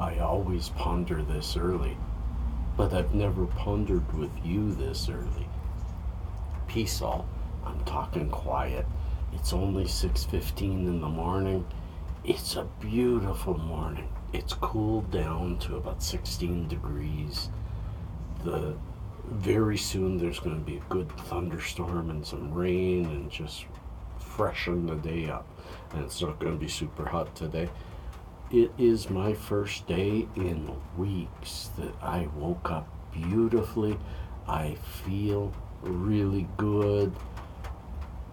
I always ponder this early, but I've never pondered with you this early. Peace all. I'm talking quiet. It's only 6:15 in the morning. It's a beautiful morning. It's cooled down to about 16 degrees. The very soon there's going to be a good thunderstorm and some rain and just freshen the day up. And it's not going to be super hot today. It is my first day in weeks that I woke up beautifully. I feel really good.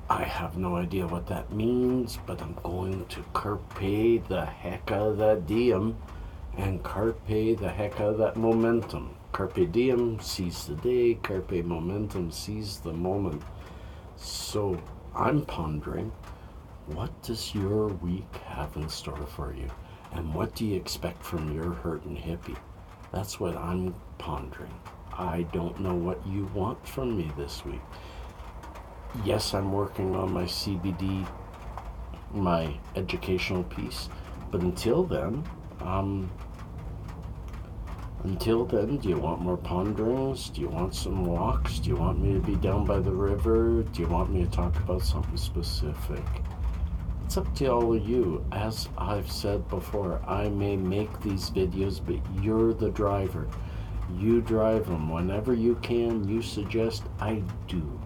I have no idea what that means, but I'm going to carpe the heck of that diem and carpe the heck of that momentum. Carpe diem seize the day, carpe momentum seize the moment. So I'm pondering what does your week have in store for you? And what do you expect from your Hurtin Hippie? That's what I'm pondering. I don't know what you want from me this week. Yes, I'm working on my CBD, my educational piece, but until then, um, until then, do you want more ponderings? Do you want some walks? Do you want me to be down by the river? Do you want me to talk about something specific? It's up to all of you. As I've said before, I may make these videos, but you're the driver. You drive them whenever you can. You suggest I do.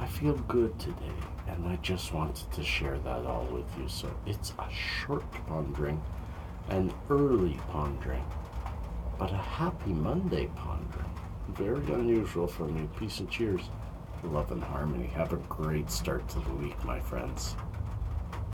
I feel good today, and I just wanted to share that all with you. So it's a short pondering, an early pondering, but a happy Monday pondering. Very unusual for me. Peace and cheers. Love and harmony. Have a great start to the week, my friends.